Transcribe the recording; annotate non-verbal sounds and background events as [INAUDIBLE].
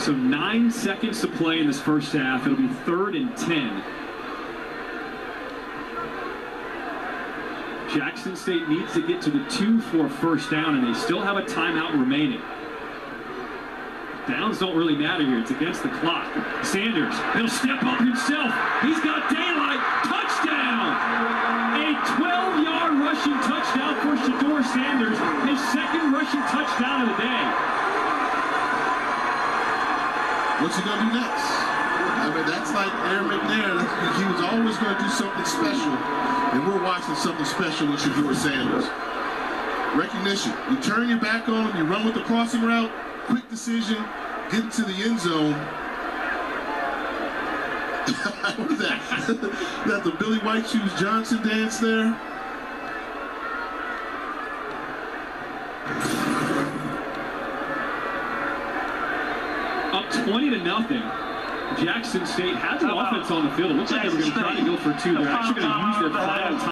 So nine seconds to play in this first half. It'll be third and ten. Jackson State needs to get to the two for first down, and they still have a timeout remaining. Downs don't really matter here. It's against the clock. Sanders, he'll step up himself. He's got daylight. Touchdown! A 12-yard rushing touchdown for Shedeur Sanders. His second rushing touchdown of the day. What's he gonna do next? I mean, that's like Air McNair. He was always gonna do something special, and we're watching something special with Shedeur Sanders. Recognition. You turn your back on him. You run with the crossing route. Quick decision. Get into the end zone. [LAUGHS] what is that? [LAUGHS] that the Billy White Shoes Johnson dance there? Up 20 to nothing. Jackson State has an offense on the field. It looks like they were going to try to go for two. They're actually going to use their final time.